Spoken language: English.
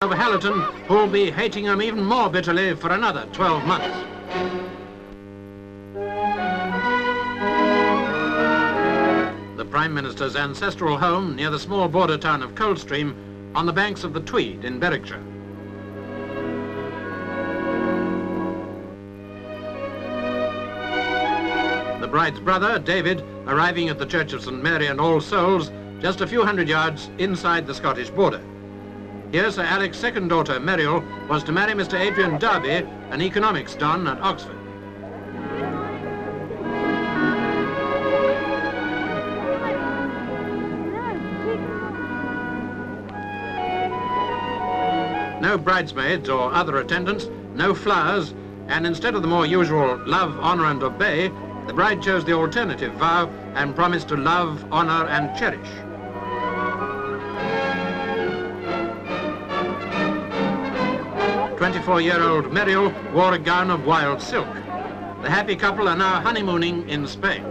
of Hallerton, who'll be hating him even more bitterly for another 12 months. The Prime Minister's ancestral home near the small border town of Coldstream on the banks of the Tweed in Berwickshire. The bride's brother, David, arriving at the Church of St Mary and All Souls, just a few hundred yards inside the Scottish border. Here, Sir Alec's second daughter, Meriel, was to marry Mr. Adrian Darby, an economics don at Oxford. No bridesmaids or other attendants, no flowers, and instead of the more usual love, honour and obey, the bride chose the alternative vow and promised to love, honour and cherish. 24-year-old Meriel wore a gown of wild silk. The happy couple are now honeymooning in Spain.